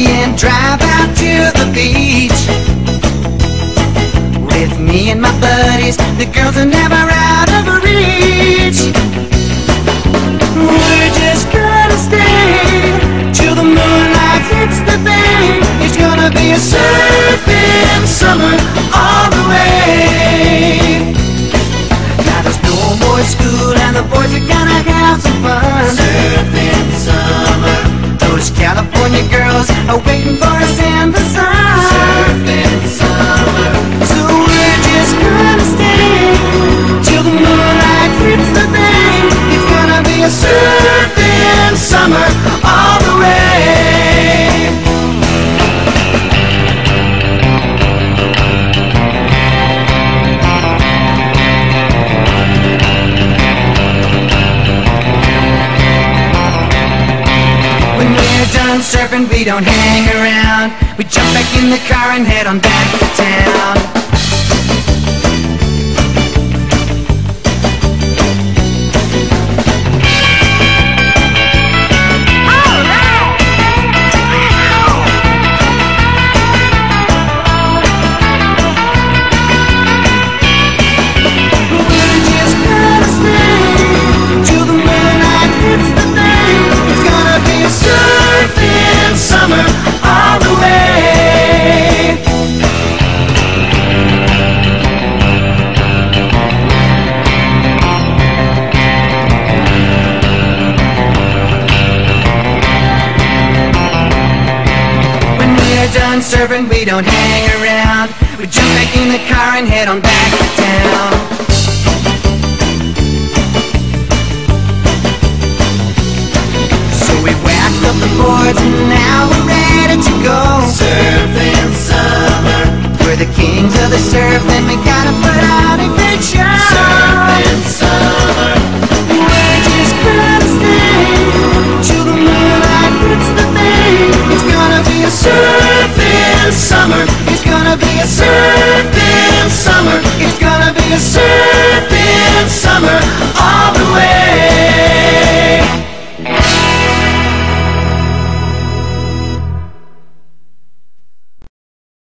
Caribbean, drive out to the beach. With me and my buddies, the girls are never out of reach. We're just gonna stay till the moonlight hits the bay. It's gonna be a surfing summer all the way. Waiting for us in the sun. Surfing summer. So we're just gonna stay till the moonlight hits the bay. It's gonna be a surfing summer all the way. Surfing, we don't hang around. We jump back in the car and head on back to town. Done surfing, we don't hang around. We jump back in the car and head on back to town. So we whacked up the boards and now we're ready to go.